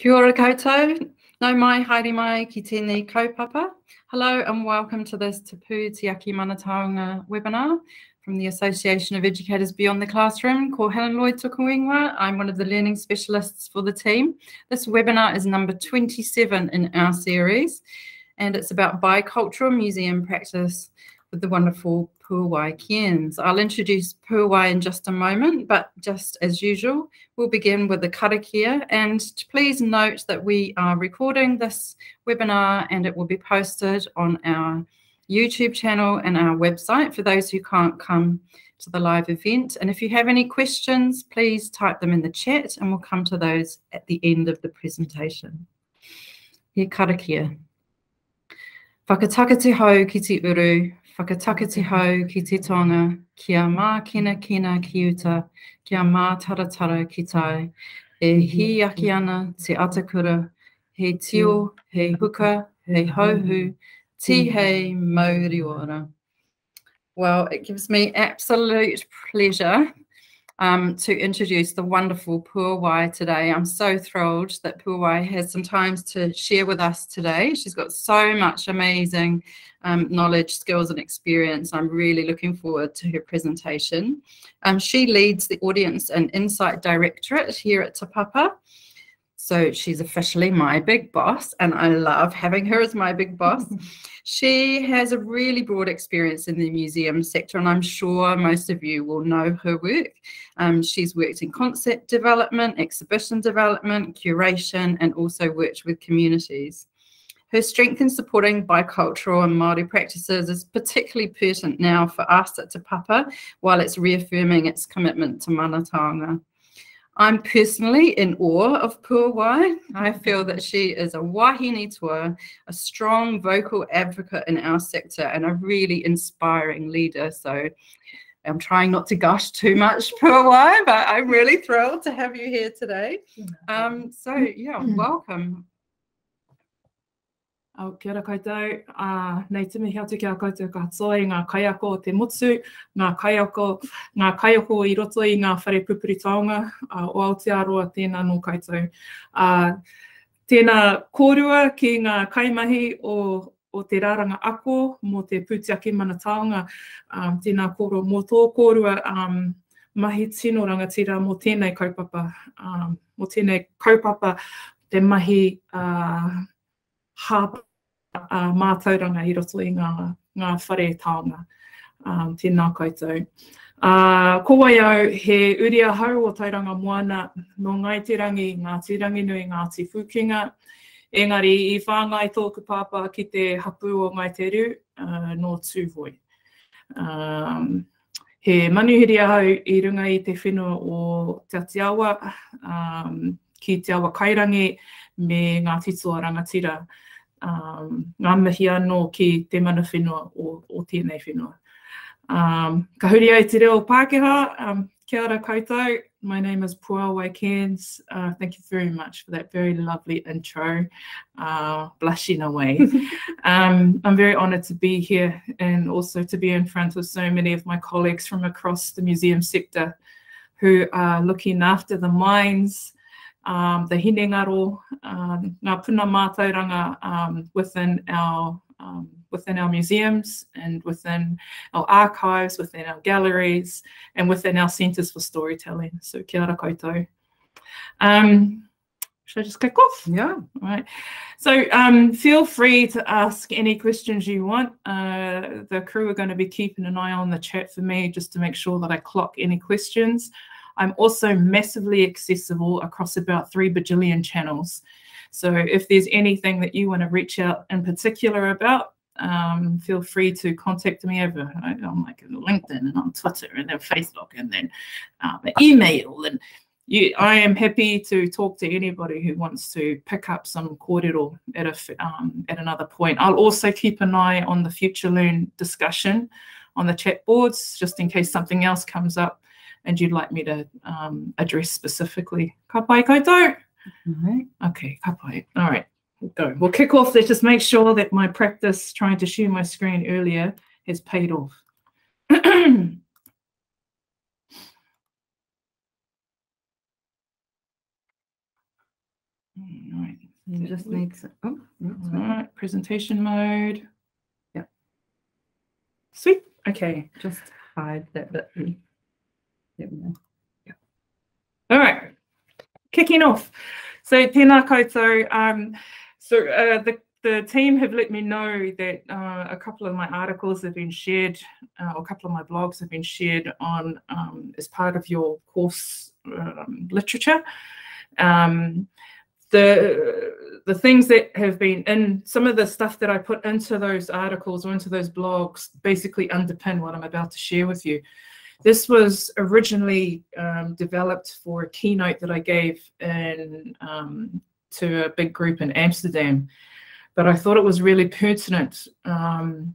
Kia ora koutou. No mai, haere mai, ki tēnei kaupapa. Hello and welcome to this Te Pū Tiaki Mana Taonga webinar from the Association of Educators Beyond the Classroom, called Helen Lloyd Tukuingwa. I'm one of the learning specialists for the team. This webinar is number 27 in our series, and it's about bicultural museum practice with the wonderful Puawai Cairns. I'll introduce Puawai in just a moment, but just as usual, we'll begin with the karakia. And please note that we are recording this webinar and it will be posted on our YouTube channel and our website for those who can't come to the live event. And if you have any questions, please type them in the chat and we'll come to those at the end of the presentation. He karakia. Whakataka te hau ki te uru, whakataka te hau ki te tonga, kia mā kina kina ki uta, kia mā taratara ki tai, e hi aki ana te atakura, he tio, he huka, he hauhu, Tihei Mauri Ora. Well, it gives me absolute pleasure um, to introduce the wonderful Puawai today. I'm so thrilled that Puawai has some time to share with us today. She's got so much amazing um, knowledge, skills, and experience. I'm really looking forward to her presentation. Um, she leads the Audience and Insight Directorate here at Te Papa. So she's officially my big boss, and I love having her as my big boss. she has a really broad experience in the museum sector, and I'm sure most of you will know her work. Um, she's worked in concept development, exhibition development, curation, and also worked with communities. Her strength in supporting bicultural and Māori practices is particularly pertinent now for us at Te Papa, while it's reaffirming its commitment to mana taonga. I'm personally in awe of Puawai. I feel that she is a wahine toa, a strong vocal advocate in our sector, and a really inspiring leader. So I'm trying not to gush too much, Puawai, but I'm really thrilled to have you here today. Um, so yeah, welcome. Au kia ora koutou, uh, nei te mihi atu ki a koutou ka hatoa ngā kaiako o te motu, ngā kaiako, ngā kaiako i roto i ngā whare pupuri taonga. Uh, o Aotearoa tēnā nō koutou. Uh, tēnā kōrua ki ngā kaimahi o, o te rāranga ako mō te pūtiaki mana taonga, um, tēnā kōrua mō tō kōrua um, mahi tino rangatira mō tēnei kaupapa, um, mō tēnei kaupapa te mahi uh, hapa uh, mātauranga i roto i ngā, ngā whare taonga. Um, tēnā koutou. Uh, ko wai au, he uria hau o tauranga moana no ngai te rangi, ngā te rangi nui, ngā te fukinga, Engari, i whāngai tōku pāpā ki te hapu o ngai te ru, uh, no tūvoi. Um, he manuhiri hau i runga i te whenua o Te Atiawa, um, ki Te Awa Kairangi, me ngā titoa rangatira. Uh, um, ngā mihi anō ki te mana whenua o, o tēnei whenua. Um, ka huri te reo Pākehā, um, kia ora koutou, my name is Puawai Cairns. Uh, thank you very much for that very lovely intro, uh, blushing away. um, I'm very honoured to be here and also to be in front of so many of my colleagues from across the museum sector who are looking after the minds, um, the hinengaro, um, ngā puna mātauranga um, within our um, within our museums and within our archives, within our galleries, and within our centres for storytelling. So kia ora koutou. Um, should I just kick off? Yeah. All right. So um, feel free to ask any questions you want. Uh, the crew are going to be keeping an eye on the chat for me just to make sure that I clock any questions. I'm also massively accessible across about three bajillion channels. So if there's anything that you want to reach out in particular about, um, feel free to contact me over on like LinkedIn and on Twitter and then Facebook and then um, email. And you, I am happy to talk to anybody who wants to pick up some kōrero at, a, um, at another point. I'll also keep an eye on the Future Learn discussion on the chat boards, just in case something else comes up and you'd like me to um, address specifically. Ka pai koutou? Right. Okay, ka pai. All right, we'll go. We'll kick off. Let's just make sure that my practice trying to share my screen earlier has paid off. You just need oh, All right. right, presentation mode. Yep. Sweet. Okay. just hide that bit. There we go. All right, kicking off. So tēnā koutou. Um, so uh, the the team have let me know that uh, a couple of my articles have been shared, uh, or a couple of my blogs have been shared on um, as part of your course um, literature. Um, the the things that have been in some of the stuff that I put into those articles or into those blogs basically underpin what I'm about to share with you. This was originally um, developed for a keynote that I gave in um, to a big group in Amsterdam, but I thought it was really pertinent um,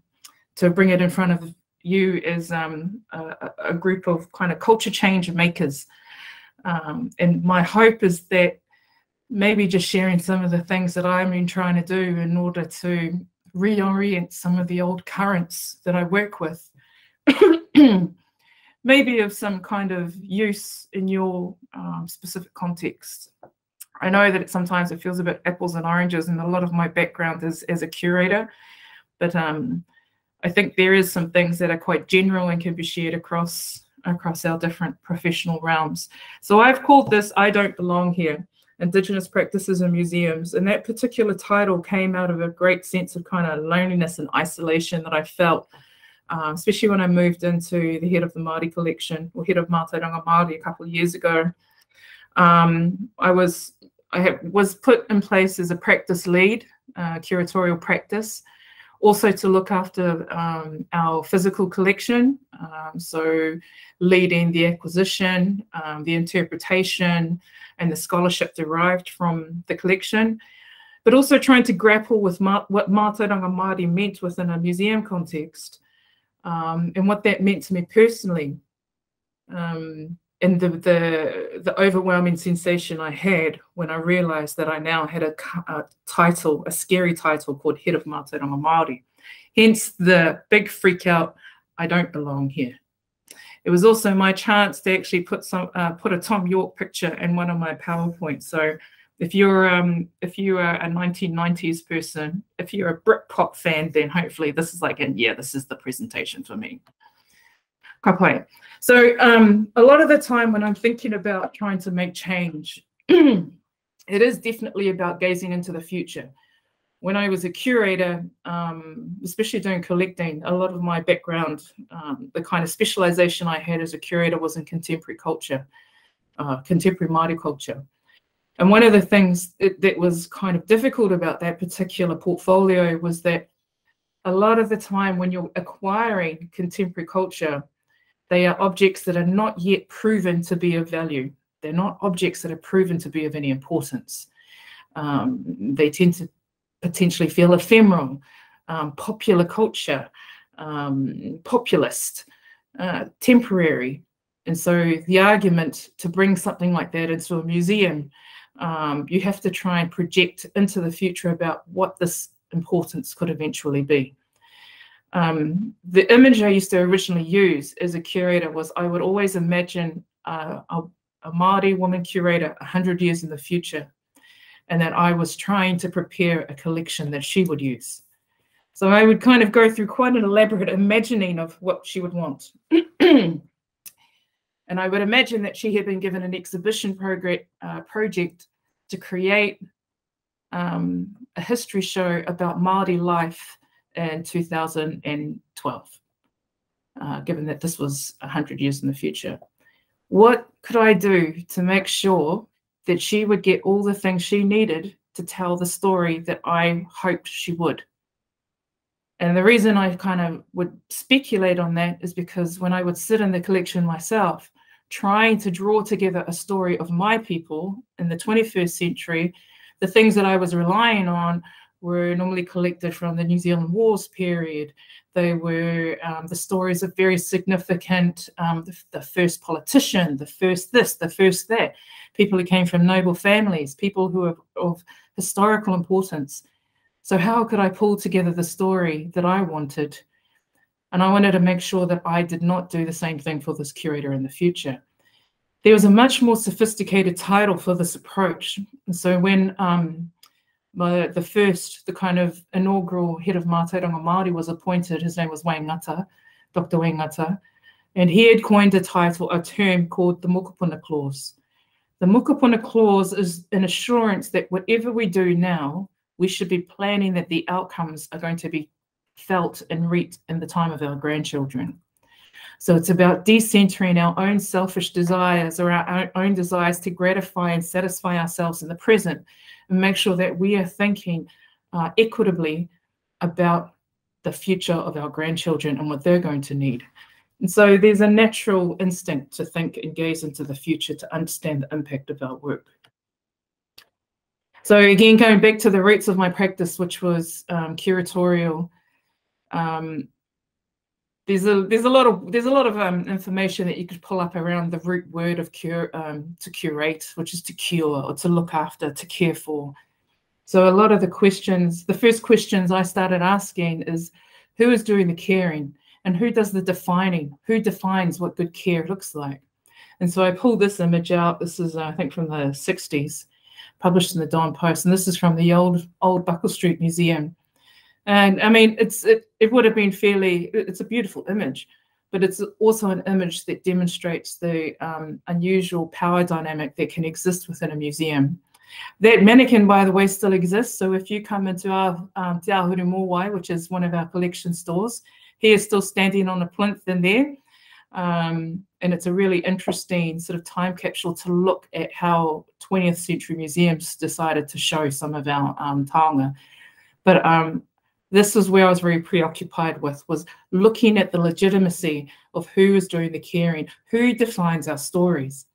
to bring it in front of you as um, a, a group of kind of culture change makers. Um, and my hope is that maybe just sharing some of the things that I've been trying to do in order to reorient some of the old currents that I work with. maybe of some kind of use in your um, specific context. I know that it, sometimes it feels a bit apples and oranges, and a lot of my background is as a curator, but um, I think there is some things that are quite general and can be shared across across our different professional realms. So I've called this "I Don't Belong Here." Indigenous practices in museums. And that particular title came out of a great sense of kind of loneliness and isolation that I felt, um, especially when I moved into the head of the Māori collection or head of Mātauranga Māori a couple of years ago. Um, I was I was put in place as a practice lead, uh, curatorial practice, also to look after um, our physical collection, um, so leading the acquisition, um, the interpretation, and the scholarship derived from the collection, but also trying to grapple with ma what Mātauranga Māori meant within a museum context um, and what that meant to me personally. Um, and the, the, the overwhelming sensation I had when I realized that I now had a, a title, a scary title called Head of Mātauranga Māori. Hence the big freak out, I don't belong here. It was also my chance to actually put some uh, put a Thom Yorke picture in one of my PowerPoints. So if you're um, if you are a 1990s person, if you're a Britpop fan, then hopefully this is like, and yeah, this is the presentation for me. Kapai. So um, a lot of the time when I'm thinking about trying to make change, it is definitely about gazing into the future. When I was a curator, um, especially doing collecting, a lot of my background, um, the kind of specialization I had as a curator was in contemporary culture, uh, contemporary Māori culture. And one of the things that, that was kind of difficult about that particular portfolio was that a lot of the time when you're acquiring contemporary culture, they are objects that are not yet proven to be of value. They're not objects that are proven to be of any importance. Um, they tend to potentially feel ephemeral, um, popular culture, um, populist, uh, temporary. And so the argument to bring something like that into a museum, um, you have to try and project into the future about what this importance could eventually be. Um, the image I used to originally use as a curator was I would always imagine uh, a, a Māori woman curator 100 years in the future, and that I was trying to prepare a collection that she would use. So I would kind of go through quite an elaborate imagining of what she would want. I would imagine that she had been given an exhibition uh, project to create um, a history show about Māori life in 2012, uh, given that this was 100 years in the future. What could I do to make sure that she would get all the things she needed to tell the story that I hoped she would? And the reason I kind of would speculate on that is because when I would sit in the collection myself, trying to draw together a story of my people in the 21st century, the things that I was relying on were normally collected from the New Zealand Wars period. They were um, the stories of very significant, um, the, the, first politician, the first this, the first that, people who came from noble families, people who are of historical importance. So, how could I pull together the story that I wanted? And I wanted to make sure that I did not do the same thing for this curator in the future. There was a much more sophisticated title for this approach. So, when um, my, the first, the kind of inaugural head of Mātauranga Māori was appointed. His name was Wayne Ngata, Dr. Wayne Ngata, and he had coined a title, a term called the Mokopuna Clause. The Mokopuna Clause is an assurance that whatever we do now, we should be planning that the outcomes are going to be felt and reaped in the time of our grandchildren. So it's about decentering our own selfish desires or our own desires to gratify and satisfy ourselves in the present and make sure that we are thinking uh, equitably about the future of our grandchildren and what they're going to need. And so there's a natural instinct to think and gaze into the future to understand the impact of our work. So again, going back to the roots of my practice, which was um, curatorial, um, there's a there's a lot of there's a lot of um, information that you could pull up around the root word of cure um, to curate, which is to cure or to look after, to care for. So a lot of the questions, the first questions I started asking is, who is doing the caring and who does the defining? Who defines what good care looks like? And so I pulled this image out. This is uh, I think from the 60s, published in the Dom Post, and this is from the old old Buckle Street Museum. And I mean, it's it, it would have been fairly, it's a beautiful image, but it's also an image that demonstrates the um, unusual power dynamic that can exist within a museum. That mannequin, by the way, still exists. So if you come into our um, Te Ahuru Mowai, which is one of our collection stores, he is still standing on a plinth in there. Um, and it's a really interesting sort of time capsule to look at how 20th century museums decided to show some of our um, taonga. But um, this was where I was very preoccupied with was looking at the legitimacy of who is doing the caring, who defines our stories.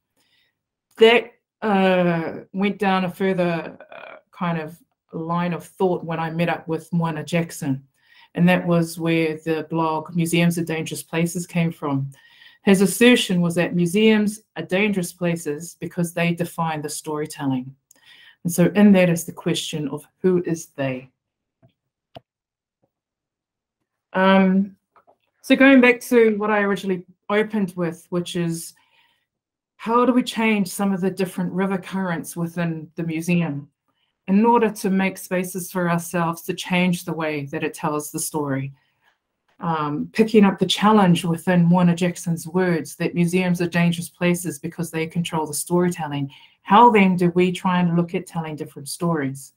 That uh, went down a further uh, kind of line of thought when I met up with Moana Jackson. And that was where the blog Museums are Dangerous Places came from. His assertion was that museums are dangerous places because they define the storytelling. And so in that is the question of who is they? Um, so going back to what I originally opened with, which is how do we change some of the different river currents within the museum in order to make spaces for ourselves to change the way that it tells the story? Um, picking up the challenge within Moana Jackson's words that museums are dangerous places because they control the storytelling. How then do we try and look at telling different stories?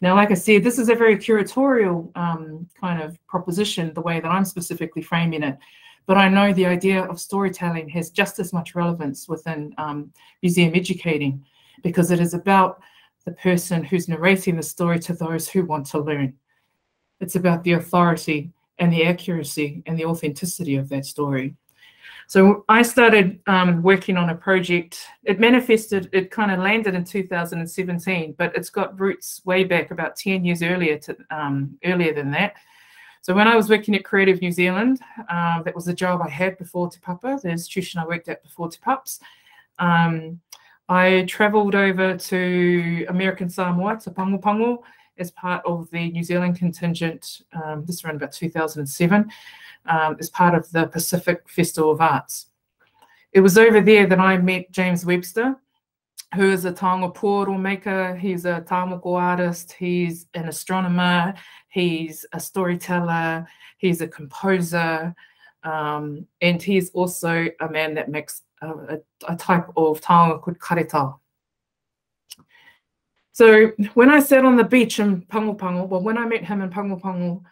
Now, like I said, this is a very curatorial um, kind of proposition, the way that I'm specifically framing it. But I know the idea of storytelling has just as much relevance within um, museum educating because it is about the person who's narrating the story to those who want to learn. It's about the authority and the accuracy and the authenticity of that story. So I started um, working on a project. It manifested, it kind of landed in 2017, but it's got roots way back about 10 years earlier to um, earlier than that. So when I was working at Creative New Zealand, uh, that was the job I had before Te Papa, the institution I worked at before Te Pups. Um, I travelled over to American Samoa, to Pago Pago, as part of the New Zealand contingent, um, this around about 2007 um, as part of the Pacific Festival of Arts. It was over there that I met James Webster, who is a taonga puoro maker. He's a tamoko artist. He's an astronomer. He's a storyteller. He's a composer. Um, and he's also a man that makes a, a, a type of taonga called karetao. So when I sat on the beach in Pago, well, when I met him in Pago,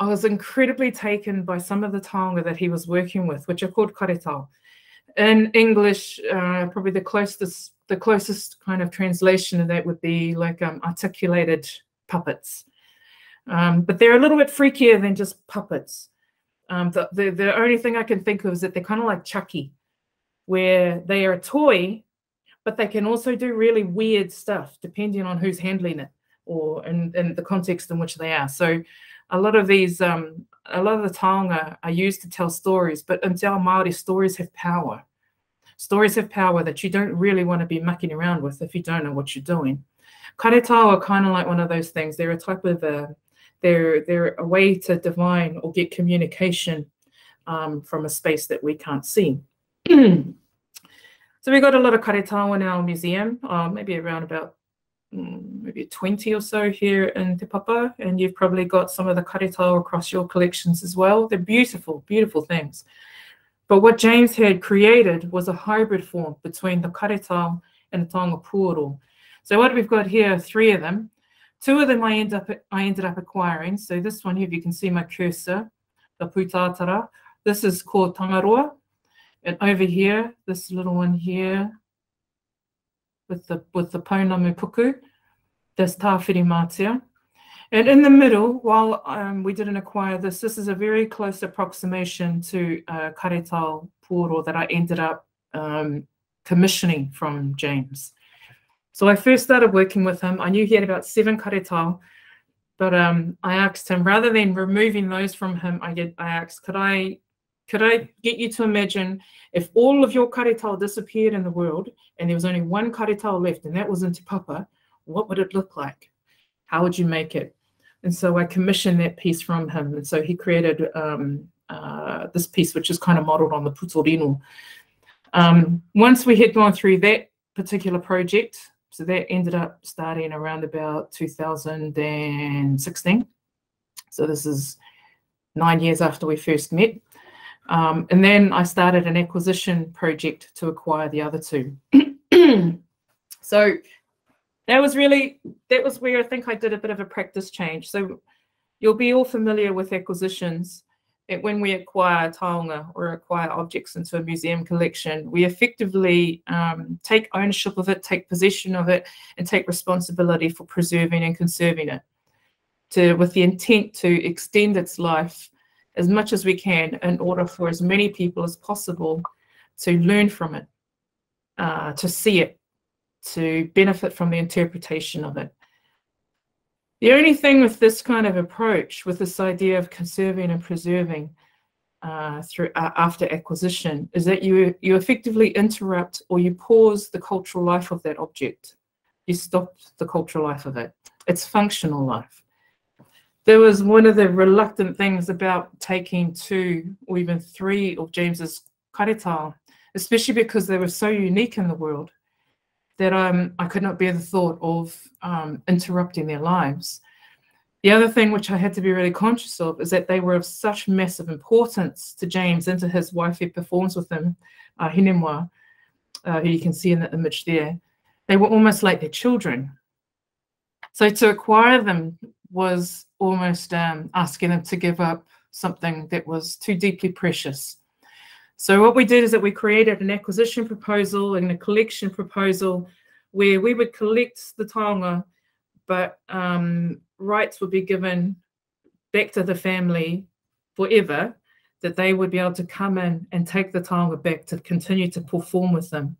I was incredibly taken by some of the taonga that he was working with, which are called karetao. In English, uh, probably the closest the closest kind of translation of that would be like um, articulated puppets. Um, but they're a little bit freakier than just puppets. Um, the, the, the only thing I can think of is that they're kind of like Chucky, where they are a toy, but they can also do really weird stuff depending on who's handling it or in, in the context in which they are. So a lot of these, um, a lot of the taonga are used to tell stories, but in Te Ao Māori, stories have power. Stories have power that you don't really want to be mucking around with if you don't know what you're doing. Karetao are kind of like one of those things. They're a type of, a, uh, they're, they're a way to divine or get communication um, from a space that we can't see. so we got a lot of karetao in our museum, uh, maybe around about mm, maybe 20 or so here in Te Papa, and you've probably got some of the karetao across your collections as well. They're beautiful, beautiful things. But what James had created was a hybrid form between the karetao and the taonga puoro. So what we've got here, three of them. Two of them I, end up, I ended up acquiring. So this one here, if you can see my cursor, the putatara. This is called Tangaroa. And over here, this little one here, with the with the Pounamu Puku, there's Tawhiri Mātia. And in the middle, while um, we didn't acquire this, this is a very close approximation to uh, Karetao Puro that I ended up um, commissioning from James. So I first started working with him. I knew he had about seven karetao, but um, I asked him rather than removing those from him, I get I asked, could I could I get you to imagine if all of your karetao disappeared in the world and there was only one karetao left and that was in Te Papa, what would it look like? How would you make it? And so I commissioned that piece from him. And so he created um, uh, this piece, which is kind of modeled on the Putorino. Um, once we had gone through that particular project, so that ended up starting around about 2016. So this is nine years after we first met. Um, and then I started an acquisition project to acquire the other two. so that was really, that was where I think I did a bit of a practice change. So you'll be all familiar with acquisitions when we acquire taonga or acquire objects into a museum collection, we effectively um, take ownership of it, take possession of it, and take responsibility for preserving and conserving it, to with the intent to extend its life as much as we can in order for as many people as possible to learn from it, uh, to see it, to benefit from the interpretation of it. The only thing with this kind of approach, with this idea of conserving and preserving uh, through uh, after acquisition, is that you you effectively interrupt or you pause the cultural life of that object. You stop the cultural life of it. Its functional life. There was one of the reluctant things about taking two or even three of James's karetao, especially because they were so unique in the world that um, I could not bear the thought of um, interrupting their lives. The other thing which I had to be really conscious of is that they were of such massive importance to James and to his wife who performs with him, uh, Hinemwa, uh, who you can see in the image there. They were almost like their children. So to acquire them was almost um, asking them to give up something that was too deeply precious. So what we did is that we created an acquisition proposal and a collection proposal where we would collect the taonga, but um, rights would be given back to the family forever, that they would be able to come in and take the taonga back to continue to perform with them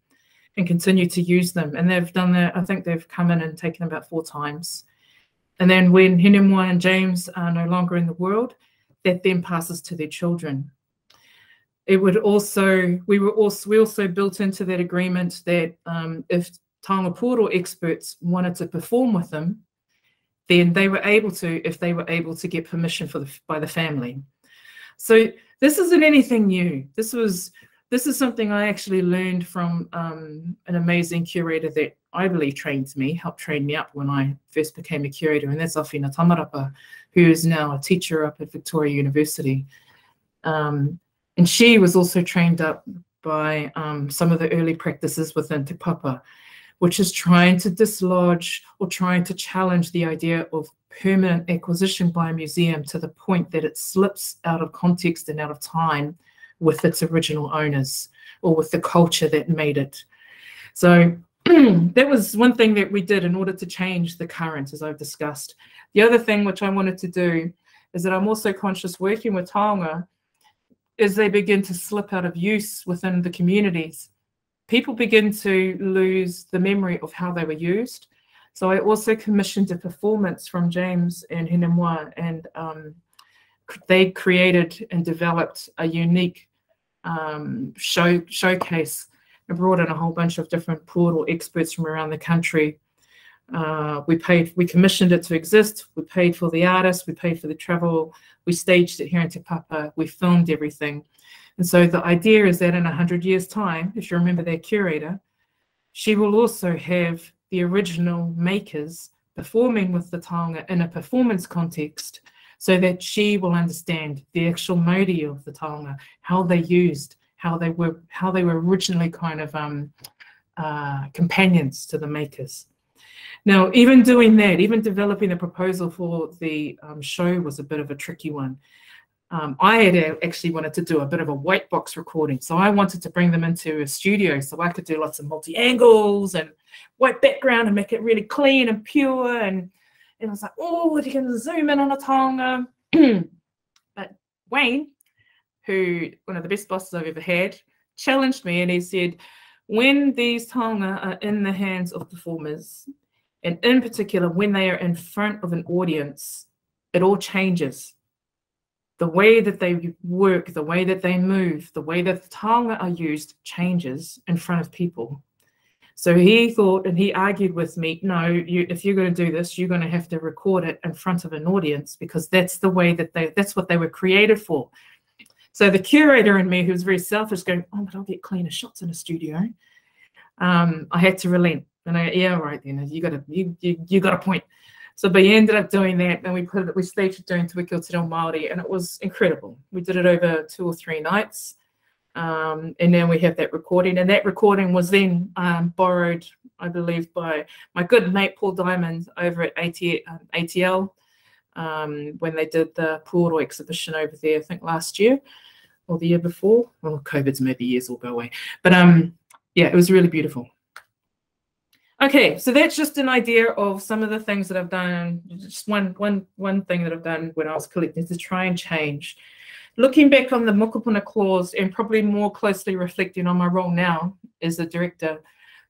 and continue to use them. And they've done that, I think they've come in and taken about four times. And then when Hinemwa and James are no longer in the world, that then passes to their children it would also we were also we also built into that agreement that um, if taonga puoro experts wanted to perform with them, then they were able to if they were able to get permission for the by the family. So this isn't anything new. This was this is something I actually learned from um, an amazing curator that I believe trained me, helped train me up when I first became a curator, and that's Awhina Tamarapa, who is now a teacher up at Victoria University. Um, and she was also trained up by um, some of the early practices within Te Papa, which is trying to dislodge or trying to challenge the idea of permanent acquisition by a museum to the point that it slips out of context and out of time with its original owners or with the culture that made it. So that was one thing that we did in order to change the current, as I've discussed. The other thing which I wanted to do is that I'm also conscious working with taonga as they begin to slip out of use within the communities, people begin to lose the memory of how they were used. So I also commissioned a performance from James and Hinemwa, and um, they created and developed a unique um, show showcase and brought in a whole bunch of different puoro experts from around the country. Uh, we paid, we commissioned it to exist. We paid for the artists. We paid for the travel we staged it here in Te Papa. We filmed everything. And so the idea is that in 100 years' time, if you remember their curator, she will also have the original makers performing with the taonga in a performance context so that she will understand the actual modi of the taonga, how they used, how they were, how they were originally kind of um, uh, companions to the makers. Now, even doing that, even developing the proposal for the um, show was a bit of a tricky one. Um, I had actually wanted to do a bit of a white box recording. So I wanted to bring them into a studio so I could do lots of multi angles and white background and make it really clean and pure. And, and I was like, oh, you can zoom in on a taonga. but Wayne, who one of the best bosses I've ever had, challenged me and he said, when these taonga are in the hands of performers, and in particular, when they are in front of an audience, it all changes the way that they work, the way that they move, the way that the taonga are used changes in front of people. So he thought and he argued with me, no, you, if you're going to do this, you're going to have to record it in front of an audience because that's the way that they, that's what they were created for. So the curator in me, who was very selfish, going, oh, but I'll get cleaner shots in a studio. Um, I had to relent. And I, yeah, right then, you got a, you, you, you got a point. So we ended up doing that and we put it, we staged doing Te Wiki Te Reo Māori and it was incredible. We did it over two or three nights. Um, and then we have that recording and that recording was then um, borrowed, I believe, by my good mate Paul Diamond over at AT, um, ATL um, when they did the Puoro exhibition over there, I think last year or the year before. Well, COVID's made the years all go away. But um, yeah, it was really beautiful. Okay, so that's just an idea of some of the things that I've done. Just one, one, one thing that I've done when I was collecting to try and change. Looking back on the Mokopuna clause and probably more closely reflecting on my role now as a director.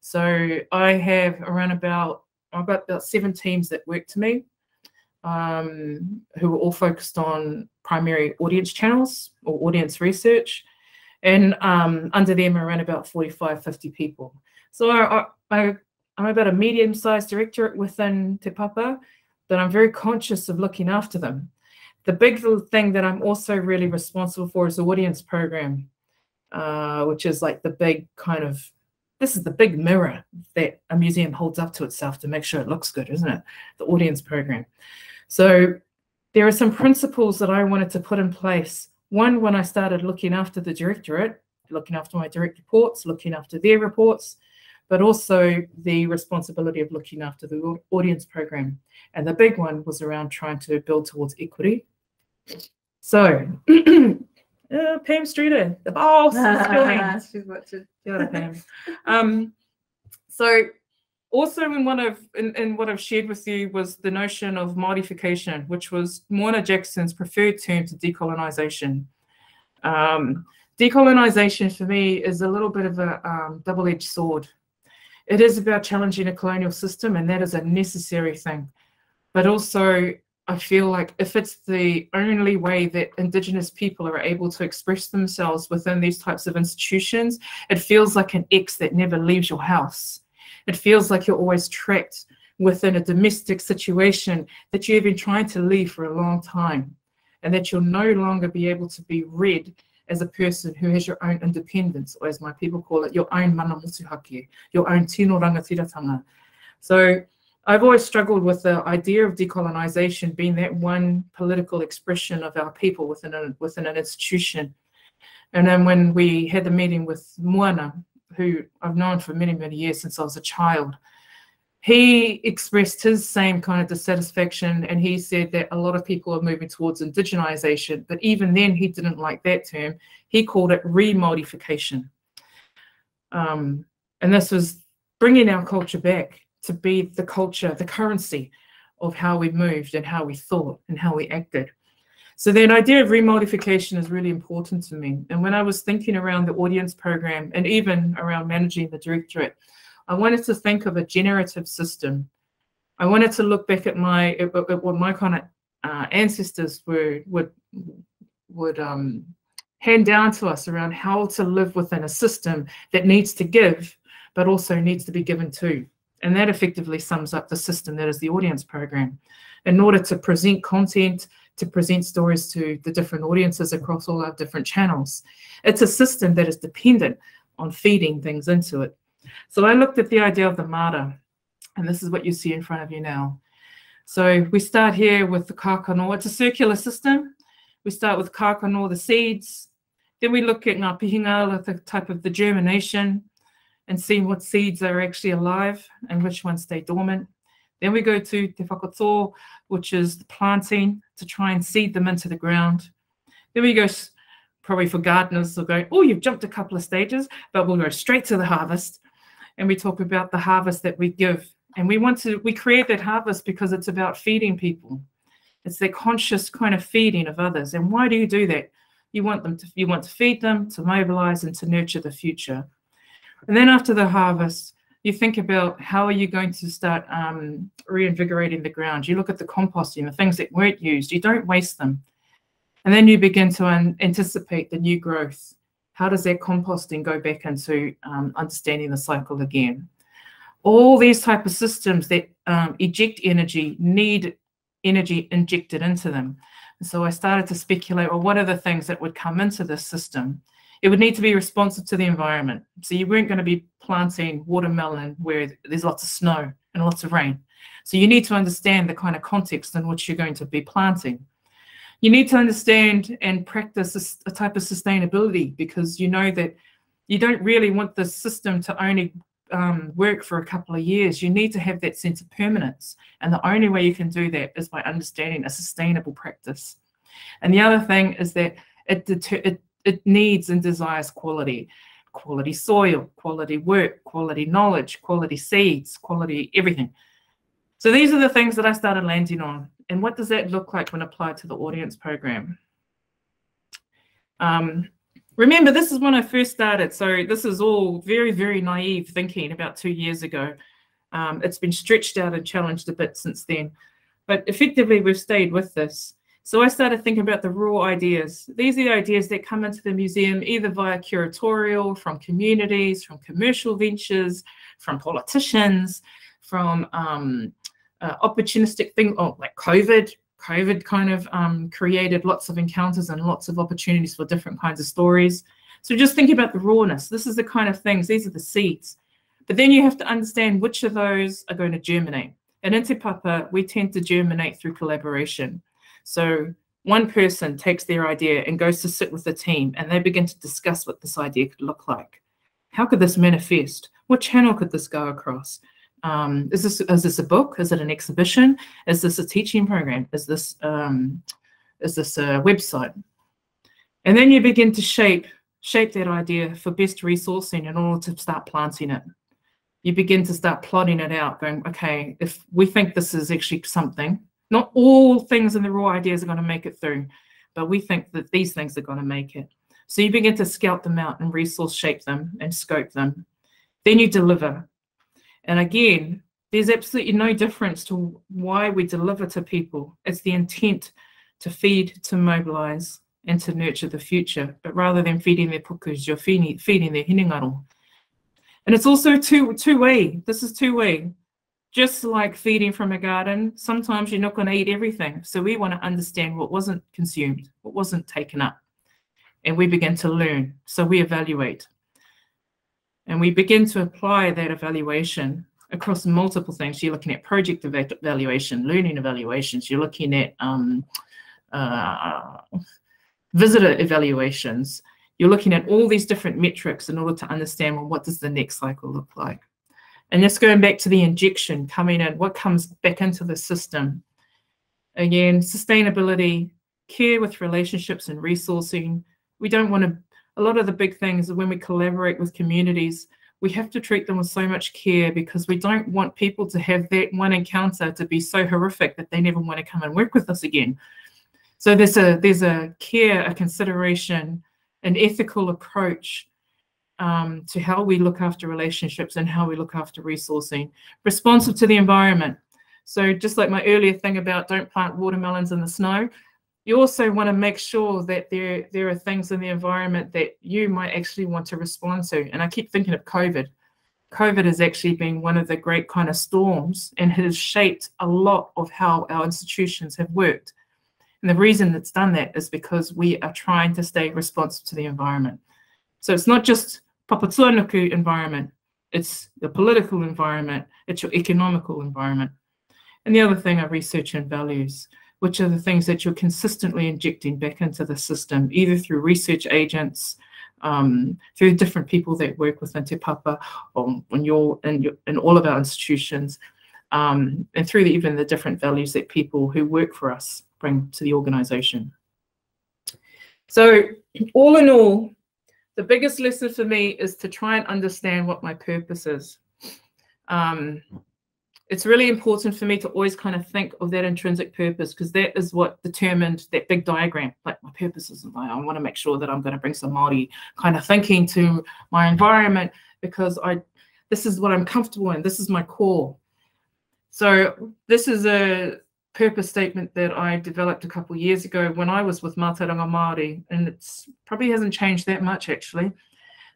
So I have around about, I've got about seven teams that work to me um, who are all focused on primary audience channels or audience research. And um, under them around about 45, 50 people. So I, I, I'm about a medium-sized directorate within Te Papa, but I'm very conscious of looking after them. The big thing that I'm also really responsible for is the audience program, uh, which is like the big kind of this is the big mirror that a museum holds up to itself to make sure it looks good, isn't it? The audience program. So there are some principles that I wanted to put in place. One, when I started looking after the directorate, looking after my direct reports, looking after their reports, but also the responsibility of looking after the audience program. And the big one was around trying to build towards equity. So, uh, Pam Streeter, the boss, is She's watching. Yeah, Pam. Um, so, also in one of in, in, what I've shared with you was the notion of Māorification, which was Moana Jackson's preferred term to decolonization. Um, decolonization for me is a little bit of a um, double-edged sword it is about challenging a colonial system, and that is a necessary thing. But also, I feel like if it's the only way that Indigenous people are able to express themselves within these types of institutions, it feels like an ex that never leaves your house. It feels like you're always trapped within a domestic situation that you've been trying to leave for a long time, and that you'll no longer be able to be read as a person who has your own independence, or as my people call it, your own mana motuhake, your own tino rangatiratanga. So I've always struggled with the idea of decolonization being that one political expression of our people within, a, within an institution. And then when we had the meeting with Moana, who I've known for many, many years since I was a child, he expressed his same kind of dissatisfaction and he said that a lot of people are moving towards indigenization but even then he didn't like that term. He called it re-Māorification. Um, and this was bringing our culture back to be the culture the currency of how we moved and how we thought and how we acted so the idea of re-Māorification is really important to me and when i was thinking around the audience program and even around managing the directorate I wanted to think of a generative system. I wanted to look back at my at, at what my kind of uh, ancestors were would would um, hand down to us around how to live within a system that needs to give, but also needs to be given to. And that effectively sums up the system that is the audience program. In order to present content, to present stories to the different audiences across all our different channels, it's a system that is dependent on feeding things into it. So I looked at the idea of the Mara. And this is what you see in front of you now. So we start here with the kākano. It's a circular system. We start with kākano, the seeds. Then we look at ngā the type of the germination, and see what seeds are actually alive and which ones stay dormant. Then we go to te whakatō, which is the planting to try and seed them into the ground. Then we go, probably for gardeners, they'll go, oh, you've jumped a couple of stages, but we'll go straight to the harvest. And we talk about the harvest that we give. And we want to, we create that harvest because it's about feeding people. It's that conscious kind of feeding of others. And why do you do that? You want them to, you want to feed them, to mobilize and to nurture the future. And then after the harvest, you think about how are you going to start um, reinvigorating the ground. You look at the composting, the things that weren't used. You don't waste them. And then you begin to anticipate the new growth. How does that composting go back into um, understanding the cycle again? All these type of systems that um, eject energy need energy injected into them. So I started to speculate, well, what are the things that would come into this system? It would need to be responsive to the environment. So you weren't going to be planting watermelon where there's lots of snow and lots of rain. So you need to understand the kind of context in which you're going to be planting. You need to understand and practice a, type of sustainability because you know that you don't really want the system to only um, work for a couple of years. You need to have that sense of permanence. And the only way you can do that is by understanding a sustainable practice. And the other thing is that it, it it needs and desires quality quality soil, quality work, quality knowledge, quality seeds, quality everything. So these are the things that I started landing on. And what does that look like when applied to the audience program? Um, remember, this is when I first started. So this is all very, very naive thinking about two years ago. Um, it's been stretched out and challenged a bit since then. But effectively, we've stayed with this. So I started thinking about the raw ideas. These are the ideas that come into the museum either via curatorial, from communities, from commercial ventures, from politicians, from um, uh, opportunistic things oh, like COVID. COVID kind of um, created lots of encounters and lots of opportunities for different kinds of stories. So just think about the rawness. This is the kind of things, these are the seeds. But then you have to understand which of those are going to germinate. And in Te Papa, we tend to germinate through collaboration. So one person takes their idea and goes to sit with the team and they begin to discuss what this idea could look like. How could this manifest? What channel could this go across? Um, is this is this a book? Is it an exhibition? Is this a teaching program? Is this um, is this a website? And then you begin to shape shape that idea for best resourcing in order to start planting it. You begin to start plotting it out, going, okay, if we think this is actually something, not all things in the raw ideas are going to make it through, but we think that these things are going to make it. So you begin to scout them out and resource shape them and scope them. Then you deliver. And again, there's absolutely no difference to why we deliver to people. It's the intent to feed, to mobilize, and to nurture the future. But rather than feeding their pukus, you're feeding, feeding their hinengaro. And it's also two two way. This is two way just like feeding from a garden, sometimes you're not going to eat everything. So we want to understand what wasn't consumed, what wasn't taken up. And we begin to learn. So we evaluate. And we begin to apply that evaluation across multiple things. You're looking at project evaluation, learning evaluations, you're looking at um, uh, visitor evaluations. You're looking at all these different metrics in order to understand well, what does the next cycle look like. And just going back to the injection coming in, what comes back into the system? Again, sustainability, care with relationships and resourcing. We don't want to, a lot of the big things when we collaborate with communities, we have to treat them with so much care because we don't want people to have that one encounter to be so horrific that they never want to come and work with us again. So there's a there's a care, a consideration, an ethical approach um, to how we look after relationships and how we look after resourcing, responsive to the environment. So just like my earlier thing about don't plant watermelons in the snow, you also want to make sure that there, there are things in the environment that you might actually want to respond to. And I keep thinking of COVID. COVID has actually been one of the great kind of storms and has shaped a lot of how our institutions have worked. And the reason it's done that is because we are trying to stay responsive to the environment. So it's not just Papatūānuku environment. it's the political environment, it's your economical environment. And the other thing are research and values, which are the things that you're consistently injecting back into the system, either through research agents, um, through different people that work within Te Papa or in, your, in, your, in all of our institutions, um, and through the, even the different values that people who work for us bring to the organization. So all in all, the biggest lesson for me is to try and understand what my purpose is. Um, it's really important for me to always kind of think of that intrinsic purpose because that is what determined that big diagram. Like my purpose is I want to make sure that I'm going to bring some Māori kind of thinking to my environment because I this is what I'm comfortable in. This is my core. So this is a purpose statement that I developed a couple years ago when I was with Mātauranga Māori, and it's probably hasn't changed that much actually,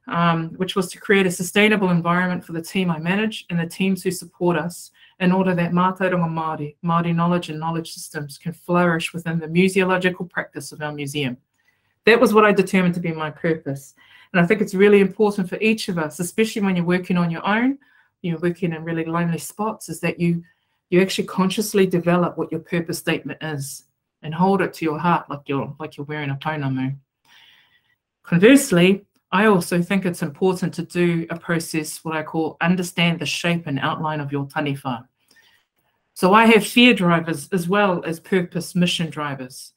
um, which was to create a sustainable environment for the team I manage and the teams who support us in order that Mātauranga Māori, Māori knowledge and knowledge systems can flourish within the museological practice of our museum. That was what I determined to be my purpose. And I think it's really important for each of us, especially when you're working on your own, you're working in really lonely spots, is that you you actually consciously develop what your purpose statement is and hold it to your heart like you're like you're wearing a pounamu. Conversely, I also think it's important to do a process what I call understand the shape and outline of your taniwha. So I have fear drivers as well as purpose mission drivers.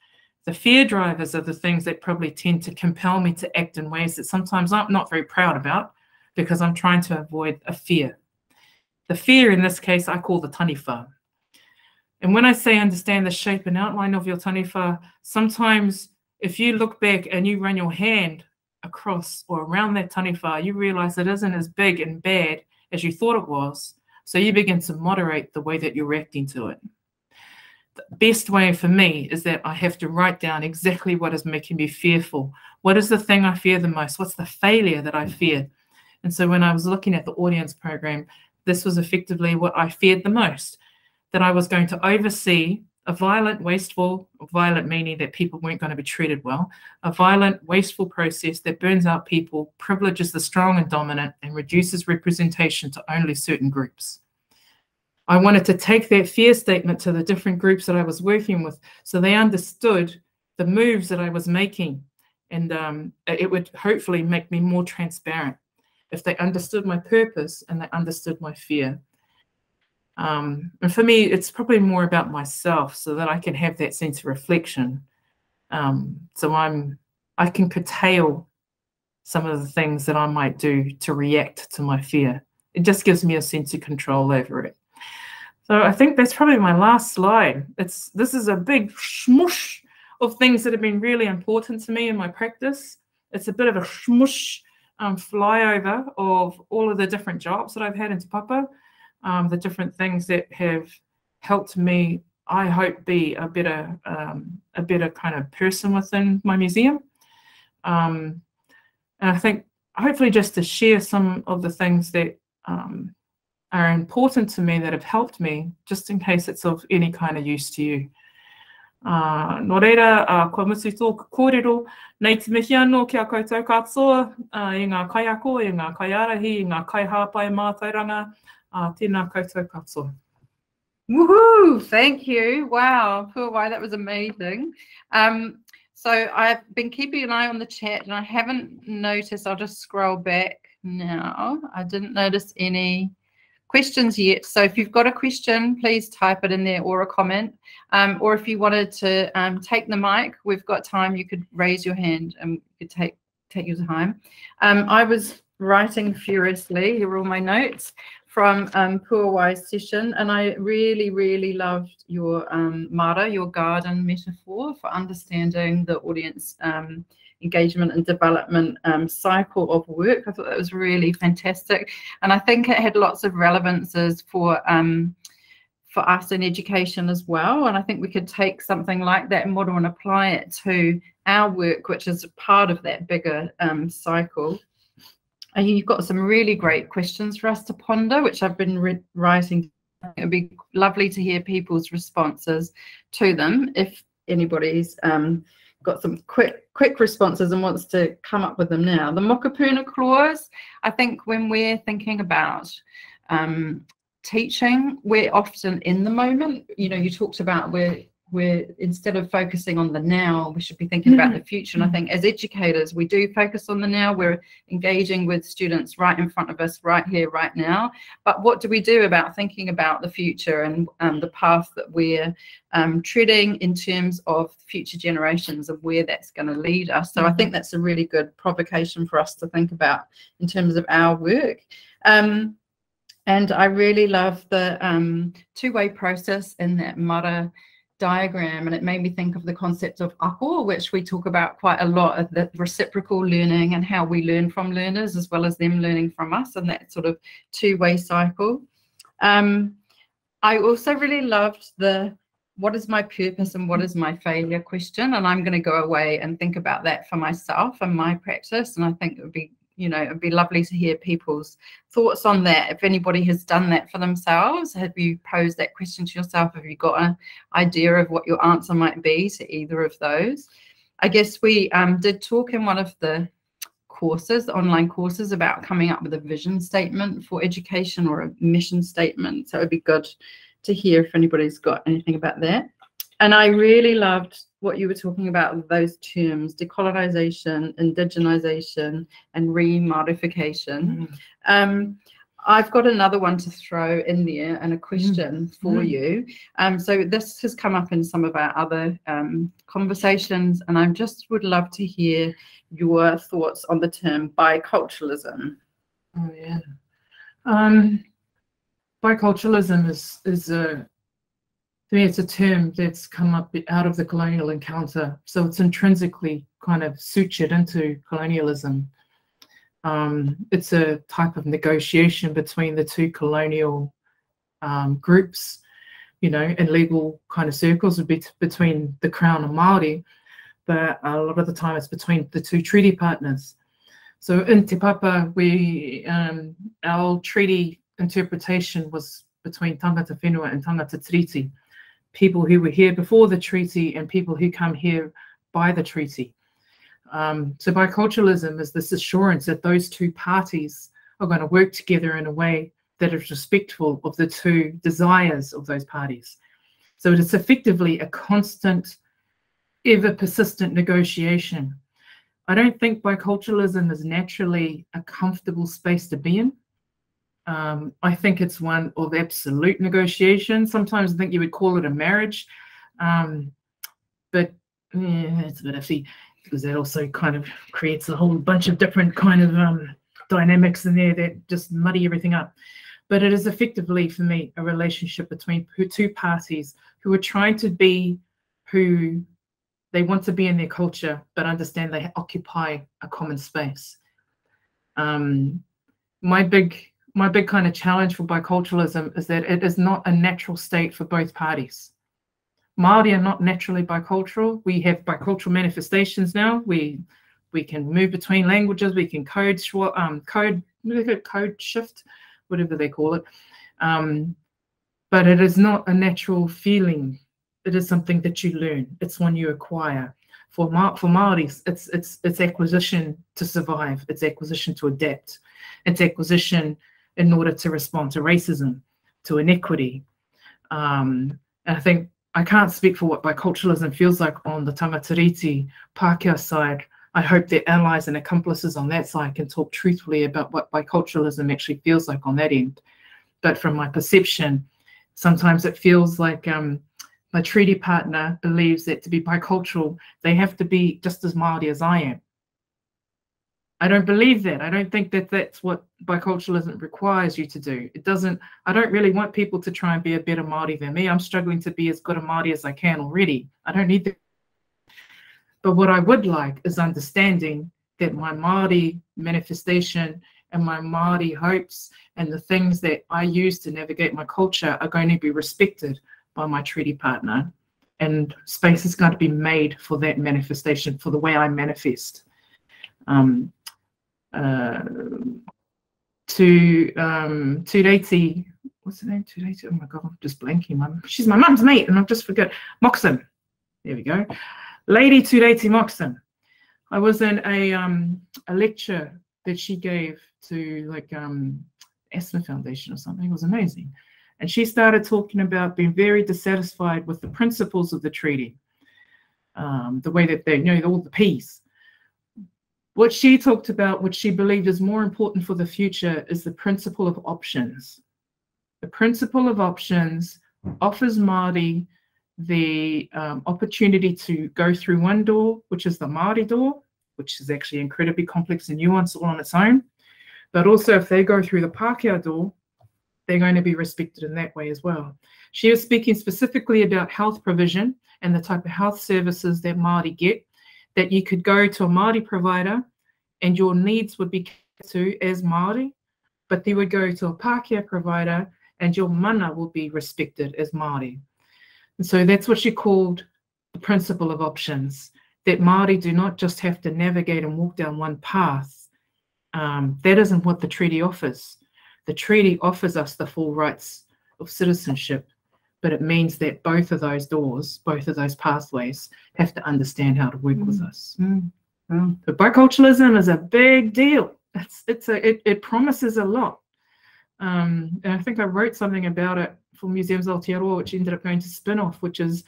The fear drivers are the things that probably tend to compel me to act in ways that sometimes I'm not very proud about because I'm trying to avoid a fear. The fear in this case, I call the taniwha. And when I say understand the shape and outline of your taniwha, sometimes if you look back and you run your hand across or around that taniwha, you realize it isn't as big and bad as you thought it was. So you begin to moderate the way that you're reacting to it. The best way for me is that I have to write down exactly what is making me fearful. What is the thing I fear the most? What's the failure that I fear? And so when I was looking at the audience program, this was effectively what I feared the most that I was going to oversee a violent, wasteful, violent meaning that people weren't going to be treated well, a violent, wasteful process that burns out people, privileges the strong and dominant, and reduces representation to only certain groups. I wanted to take that fear statement to the different groups that I was working with so they understood the moves that I was making. And um, it would hopefully make me more transparent if they understood my purpose and they understood my fear. Um, and for me, it's probably more about myself so that I can have that sense of reflection. Um, so I'm I can curtail some of the things that I might do to react to my fear. It just gives me a sense of control over it. So I think that's probably my last slide. It's this is a big smush of things that have been really important to me in my practice. It's a bit of a smush um, flyover of all of the different jobs that I've had in Te Papa um, the different things that have helped me, I hope, be a better um, a better kind of person within my museum. Um, and I think hopefully just to share some of the things that um, are important to me that have helped me, just in case it's of any kind of use to you. Uh, no reira, uh, kua musu tō kōrero, nei te mihi anō koutou katoa, uh, i ngā i ngā i ngā mātauranga, uh, tēnā koutou katoa. Woohoo! Thank you. Wow, Puawai, that was amazing. Um, so I've been keeping an eye on the chat and I haven't noticed, I'll just scroll back now. I didn't notice any questions yet. So if you've got a question, please type it in there or a comment. Um, or if you wanted to um, take the mic, we've got time. You could raise your hand and could take take your time. Um, I was writing furiously. Here are all my notes from um, wise session, and I really, really loved your um, Mara, your garden metaphor for understanding the audience um, engagement and development um, cycle of work. I thought that was really fantastic, and I think it had lots of relevances for um, for us in education as well. And I think we could take something like that model and apply it to our work, which is part of that bigger um, cycle. And you've got some really great questions for us to ponder, which I've been writing. It would be lovely to hear people's responses to them if anybody's um, got some quick quick responses and wants to come up with them now. The Mokopuna clause, I think when we're thinking about um, teaching, we're often in the moment. You know, you talked about we're we're instead of focusing on the now, we should be thinking about the future. And I think as educators, we do focus on the now. We're engaging with students right in front of us, right here, right now. But what do we do about thinking about the future and um, the path that we're um, treading in terms of future generations and where that's going to lead us? So I think that's a really good provocation for us to think about in terms of our work. Um, and I really love the um, two-way process in that mara diagram and it made me think of the concept of ako, which we talk about quite a lot of the reciprocal learning and how we learn from learners as well as them learning from us and that sort of two-way cycle. Um, I also really loved the what is my purpose and what is my failure question and I'm going to go away and think about that for myself and my practice and I think it would be you know, it'd be lovely to hear people's thoughts on that. If anybody has done that for themselves, have you posed that question to yourself? Have you got an idea of what your answer might be to either of those? I guess we um, did talk in one of the courses, online courses, about coming up with a vision statement for education or a mission statement. So it'd be good to hear if anybody's got anything about that. And I really loved what you were talking about those terms decolonization indigenization and re-Māorification mm. um, I've got another one to throw in there and a question mm. for mm. you. Um, so this has come up in some of our other um, conversations, and I just would love to hear your thoughts on the term biculturalism. Oh yeah, um, biculturalism is is a to me, it's a term that's come up out of the colonial encounter. So it's intrinsically kind of sutured into colonialism. Um, it's a type of negotiation between the two colonial um, groups, you know, in legal kind of circles would be between the Crown and Māori, but a lot of the time it's between the two treaty partners. So in Te Papa, we, um, our treaty interpretation was between Tangata Whenua and Tangata Tiriti people who were here before the treaty and people who come here by the treaty. Um, so biculturalism is this assurance that those two parties are going to work together in a way that is respectful of the two desires of those parties. So it is effectively a constant, ever persistent negotiation. I don't think biculturalism is naturally a comfortable space to be in. Um, I think it's one of absolute negotiation. Sometimes I think you would call it a marriage, um, but yeah, it's a bit iffy because that also kind of creates a whole bunch of different kind of um, dynamics in there that just muddy everything up. But it is effectively, for me, a relationship between two parties who are trying to be who they want to be in their culture, but understand they occupy a common space. Um, my big my big kind of challenge for biculturalism is that it is not a natural state for both parties. Māori are not naturally bicultural. We have bicultural manifestations now. We we can move between languages. We can code um, code code shift, whatever they call it. Um, but it is not a natural feeling. It is something that you learn. It's one you acquire. For Ma- for Māoris, it's it's it's acquisition to survive. It's acquisition to adapt. It's acquisition in order to respond to racism, to inequity. Um, and I think I can't speak for what biculturalism feels like on the Tangata Tiriti Pākehā side. I hope that allies and accomplices on that side can talk truthfully about what biculturalism actually feels like on that end. But from my perception, sometimes it feels like um, my treaty partner believes that to be bicultural, they have to be just as Māori as I am. I don't believe that. I don't think that that's what biculturalism requires you to do. It doesn't, I don't really want people to try and be a better Māori than me. I'm struggling to be as good a Māori as I can already. I don't need that. But what I would like is understanding that my Māori manifestation and my Māori hopes and the things that I use to navigate my culture are going to be respected by my treaty partner. And space is going to be made for that manifestation, for the way I manifest. Um, uh, to um, Lady, what's her name? To Oh my god, I'm just blanking. My, she's my mum's mate, and I've just forgot Moxon. There we go. Lady Tureiti Moxon. I was in a um, a lecture that she gave to like um, Asthma Foundation or something. It was amazing. And she started talking about being very dissatisfied with the principles of the treaty, um, the way that they, you know, all the peace. What she talked about, what she believed is more important for the future, is the principle of options. The principle of options offers Māori the um, opportunity to go through one door, which is the Māori door, which is actually incredibly complex and nuanced all on its own. But also, if they go through the Pākehā door, they're going to be respected in that way as well. She was speaking specifically about health provision and the type of health services that Māori get, that you could go to a Māori provider and your needs would be to as Māori, but they would go to a Pākehā provider and your mana will be respected as Māori. And so that's what she called the principle of options, that Māori do not just have to navigate and walk down one path. Um, that isn't what the treaty offers. The treaty offers us the full rights of citizenship, but it means that both of those doors, both of those pathways, have to understand how to work mm. with us. Mm. Mm. But biculturalism is a big deal. It's it's a it, it promises a lot. Um, and I think I wrote something about it for Museums Aotearoa, which ended up going to spin-off, which is